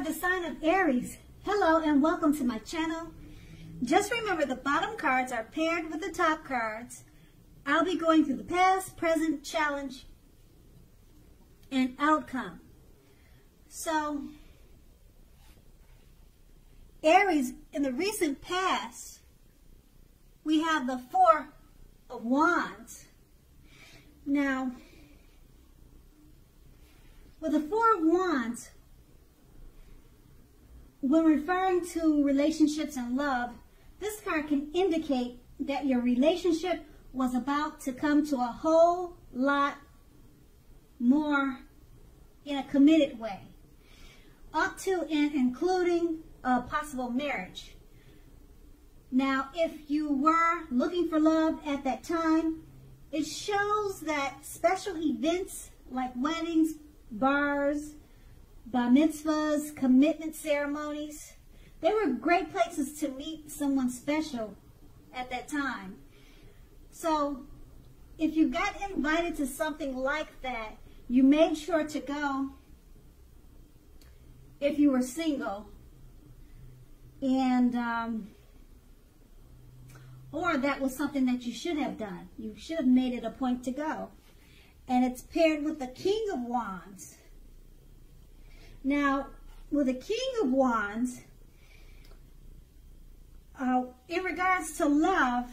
are the sign of Aries. Hello and welcome to my channel. Just remember the bottom cards are paired with the top cards. I'll be going through the past, present, challenge, and outcome. So, Aries, in the recent past, we have the Four of Wands. Now, with the Four of Wands, when referring to relationships and love, this card can indicate that your relationship was about to come to a whole lot more in a committed way, up to and including a possible marriage. Now, if you were looking for love at that time, it shows that special events like weddings, bars, bar mitzvahs, commitment ceremonies. They were great places to meet someone special at that time. So if you got invited to something like that, you made sure to go if you were single. And, um, or that was something that you should have done. You should have made it a point to go. And it's paired with the King of Wands. Now, with the King of Wands, uh, in regards to love,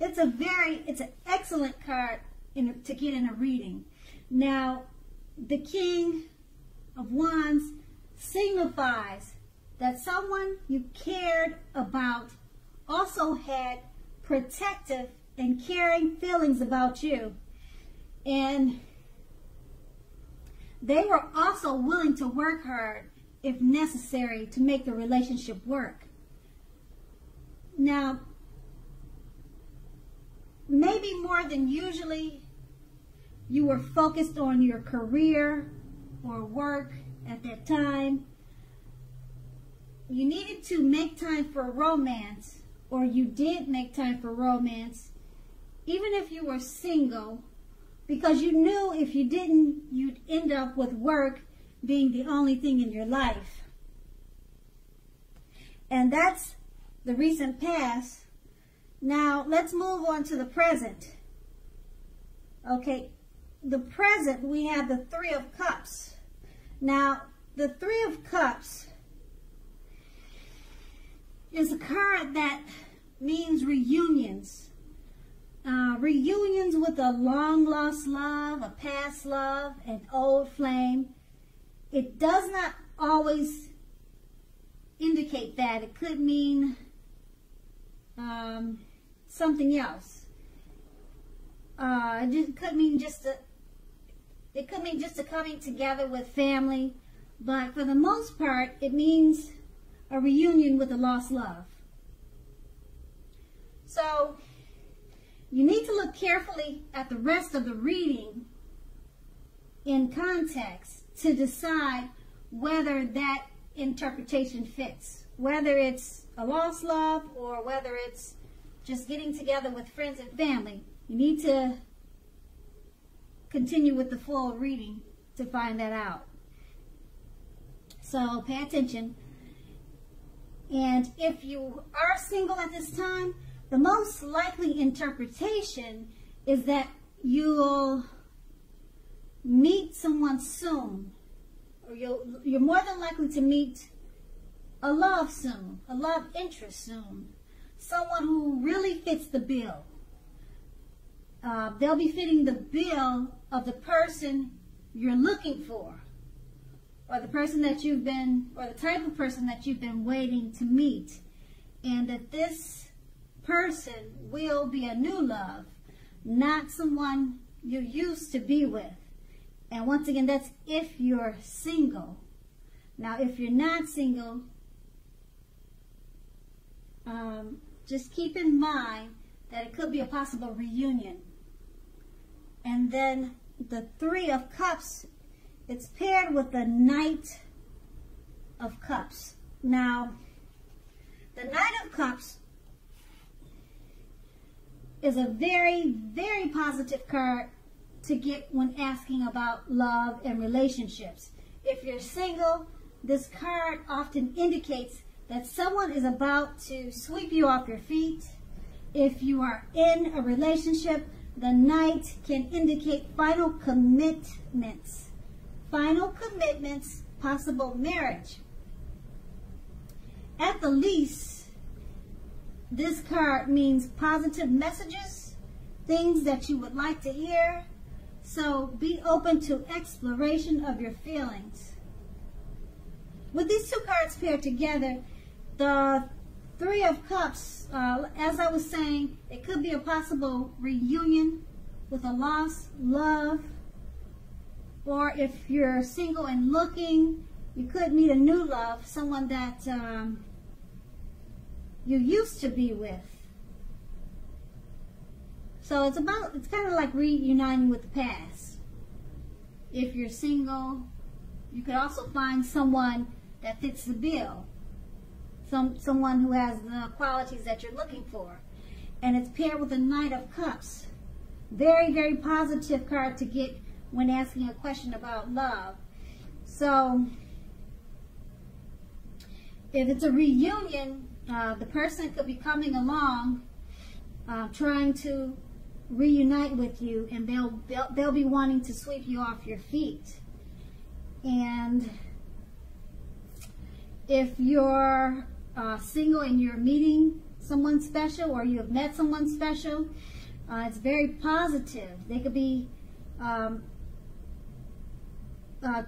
it's a very, it's an excellent card in, to get in a reading. Now, the King of Wands signifies that someone you cared about also had protective and caring feelings about you. And they were also willing to work hard if necessary to make the relationship work. Now, maybe more than usually, you were focused on your career or work at that time. You needed to make time for romance, or you did make time for romance, even if you were single because you knew if you didn't, you'd end up with work being the only thing in your life. And that's the recent past. Now, let's move on to the present. Okay, the present, we have the Three of Cups. Now, the Three of Cups is a card that means reunions uh, reunions with a long lost love, a past love, an old flame. It does not always indicate that. It could mean um, something else. Uh, it could mean just a, it could mean just a coming together with family, but for the most part, it means a reunion with a lost love. So, you need to look carefully at the rest of the reading in context to decide whether that interpretation fits, whether it's a lost love or whether it's just getting together with friends and family. You need to continue with the full reading to find that out. So pay attention. And if you are single at this time, the most likely interpretation is that you'll meet someone soon, or you'll, you're more than likely to meet a love soon, a love interest soon, someone who really fits the bill. Uh, they'll be fitting the bill of the person you're looking for, or the person that you've been, or the type of person that you've been waiting to meet. And that this person will be a new love, not someone you used to be with. And once again, that's if you're single. Now, if you're not single, um, just keep in mind that it could be a possible reunion. And then the Three of Cups, it's paired with the Knight of Cups. Now, the Knight of Cups is a very, very positive card to get when asking about love and relationships. If you're single, this card often indicates that someone is about to sweep you off your feet. If you are in a relationship, the knight can indicate final commitments. Final commitments, possible marriage. At the least, this card means positive messages, things that you would like to hear. So be open to exploration of your feelings. With these two cards paired together, the Three of Cups, uh, as I was saying, it could be a possible reunion with a lost love. Or if you're single and looking, you could meet a new love, someone that um, you used to be with. So it's about, it's kind of like reuniting with the past. If you're single, you could also find someone that fits the bill. Some, someone who has the qualities that you're looking for. And it's paired with the Knight of Cups. Very, very positive card to get when asking a question about love. So, if it's a reunion, uh, the person could be coming along, uh, trying to reunite with you, and they'll, they'll they'll be wanting to sweep you off your feet. And if you're uh, single and you're meeting someone special or you have met someone special, uh, it's very positive. They could be, um, uh,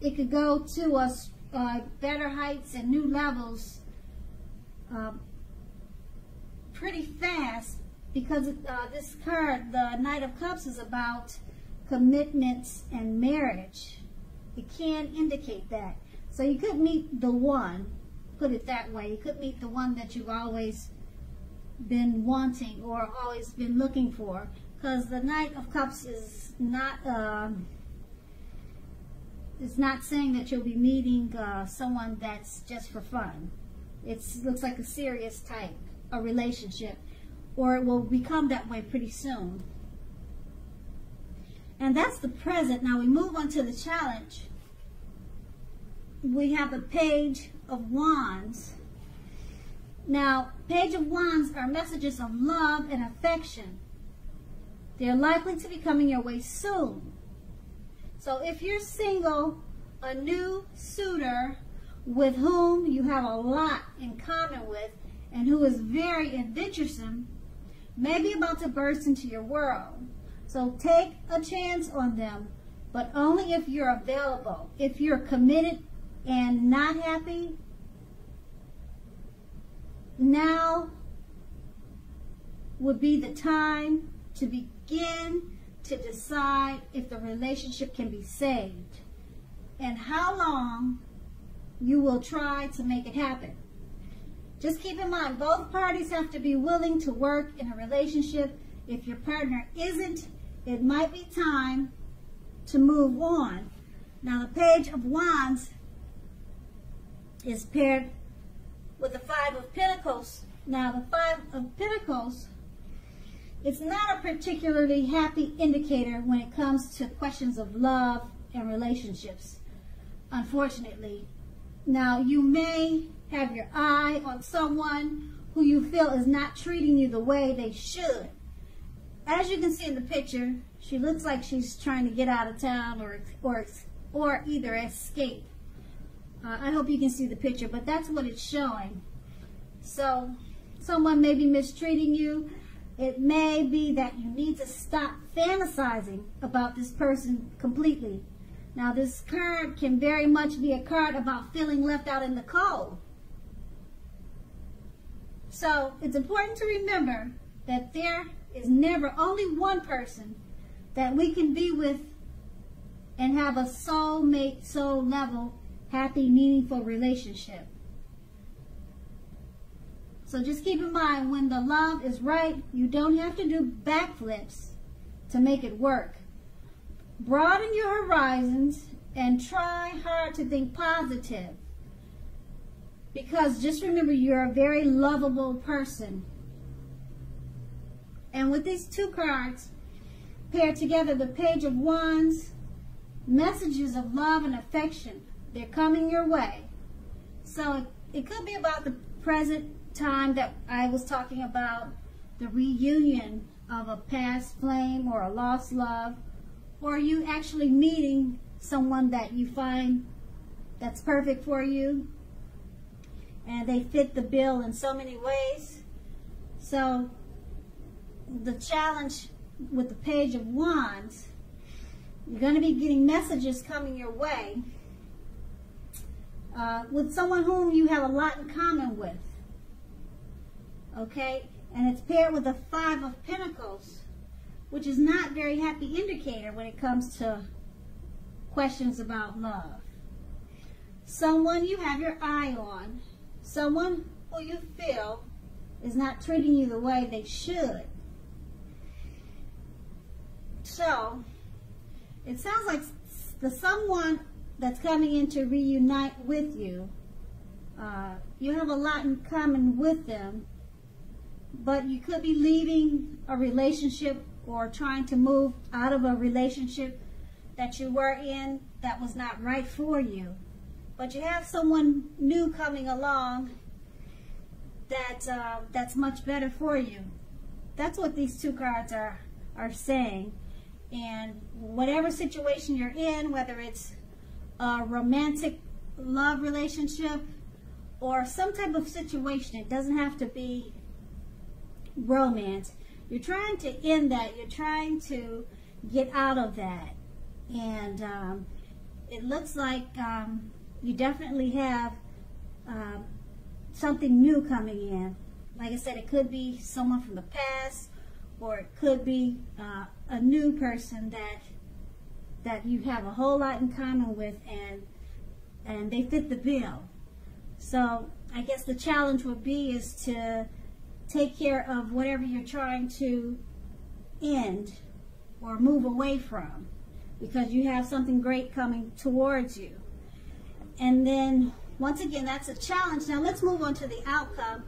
it could go to us uh, better heights and new levels um, pretty fast because uh, this card, the Knight of Cups, is about commitments and marriage. It can indicate that. So you could meet the one, put it that way. You could meet the one that you've always been wanting or always been looking for. Because the Knight of Cups is not, um, it's not saying that you'll be meeting uh, someone that's just for fun. It looks like a serious type, a relationship. Or it will become that way pretty soon. And that's the present. Now we move on to the challenge we have a page of wands. Now, page of wands are messages of love and affection. They're likely to be coming your way soon. So if you're single, a new suitor with whom you have a lot in common with and who is very adventuresome may be about to burst into your world. So take a chance on them, but only if you're available. If you're committed and not happy, now would be the time to begin to decide if the relationship can be saved and how long you will try to make it happen. Just keep in mind, both parties have to be willing to work in a relationship. If your partner isn't, it might be time to move on. Now, the Page of Wands is paired with the Five of Pentacles. Now, the Five of Pentacles, it's not a particularly happy indicator when it comes to questions of love and relationships, unfortunately. Now, you may have your eye on someone who you feel is not treating you the way they should. As you can see in the picture, she looks like she's trying to get out of town or, or, or either escape. Uh, I hope you can see the picture, but that's what it's showing. So someone may be mistreating you. It may be that you need to stop fantasizing about this person completely. Now this card can very much be a card about feeling left out in the cold. So it's important to remember that there is never only one person that we can be with and have a soulmate, soul level happy, meaningful relationship. So just keep in mind, when the love is right, you don't have to do backflips to make it work. Broaden your horizons and try hard to think positive. Because just remember, you're a very lovable person. And with these two cards paired together, the Page of Wands, messages of love and affection, They're coming your way. So it, it could be about the present time that I was talking about, the reunion of a past flame or a lost love, or are you actually meeting someone that you find that's perfect for you and they fit the bill in so many ways. So the challenge with the page of wands, you're going to be getting messages coming your way uh, with someone whom you have a lot in common with. Okay? And it's paired with the Five of Pentacles, which is not very happy indicator when it comes to questions about love. Someone you have your eye on, someone who you feel is not treating you the way they should. So, it sounds like the someone that's coming in to reunite with you, uh, you have a lot in common with them, but you could be leaving a relationship or trying to move out of a relationship that you were in that was not right for you. But you have someone new coming along that uh, that's much better for you. That's what these two cards are are saying. And whatever situation you're in, whether it's a romantic love relationship or some type of situation, it doesn't have to be romance. You're trying to end that. You're trying to get out of that. And um, it looks like um, you definitely have uh, something new coming in. Like I said, it could be someone from the past or it could be uh, a new person that that you have a whole lot in common with and and they fit the bill. So I guess the challenge would be is to take care of whatever you're trying to end or move away from because you have something great coming towards you. And then once again, that's a challenge. Now let's move on to the outcome.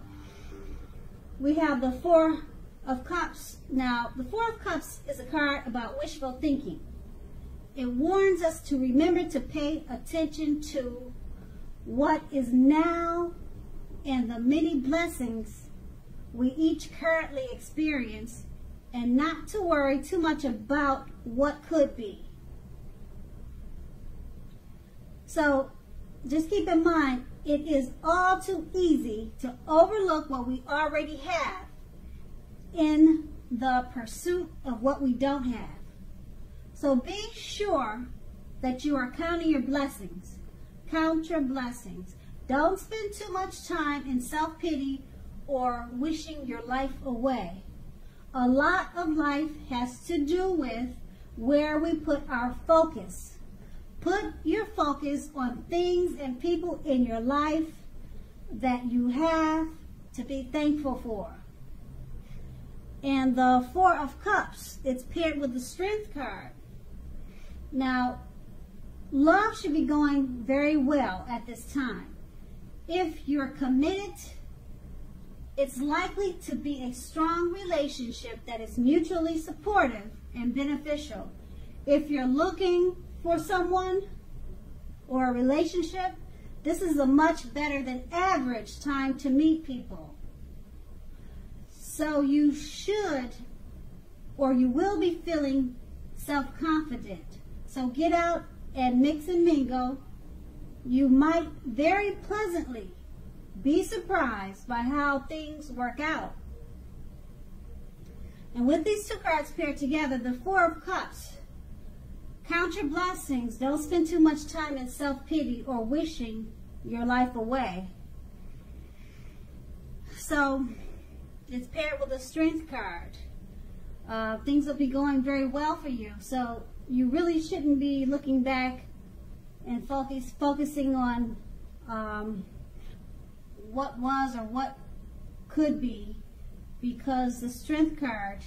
We have the Four of Cups. Now, the Four of Cups is a card about wishful thinking. It warns us to remember to pay attention to what is now and the many blessings we each currently experience and not to worry too much about what could be. So just keep in mind, it is all too easy to overlook what we already have in the pursuit of what we don't have. So be sure that you are counting your blessings. Count your blessings. Don't spend too much time in self-pity or wishing your life away. A lot of life has to do with where we put our focus. Put your focus on things and people in your life that you have to be thankful for. And the Four of Cups, it's paired with the Strength card. Now, love should be going very well at this time. If you're committed, it's likely to be a strong relationship that is mutually supportive and beneficial. If you're looking for someone or a relationship, this is a much better than average time to meet people. So you should or you will be feeling self-confident. So get out and mix and mingle. You might very pleasantly be surprised by how things work out. And with these two cards paired together, the Four of Cups, count your blessings. Don't spend too much time in self-pity or wishing your life away. So, it's paired with a Strength card. Uh, things will be going very well for you. So, you really shouldn't be looking back and focus focusing on um, what was or what could be because the strength card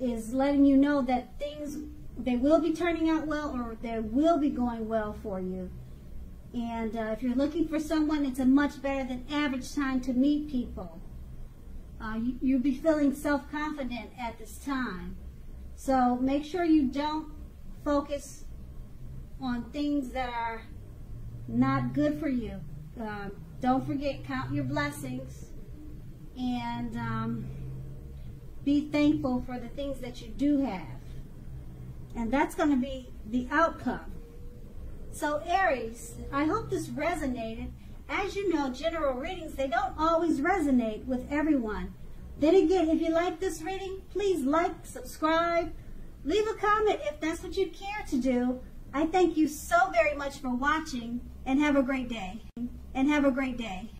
is letting you know that things they will be turning out well or they will be going well for you. And uh, if you're looking for someone it's a much better than average time to meet people. Uh, you, you'll be feeling self-confident at this time. So make sure you don't focus on things that are not good for you. Um, don't forget, count your blessings and um, be thankful for the things that you do have. And that's going to be the outcome. So, Aries, I hope this resonated. As you know, general readings, they don't always resonate with everyone. Then again, if you like this reading, please like, subscribe, leave a comment if that's what you care to do. I thank you so very much for watching and have a great day. And have a great day.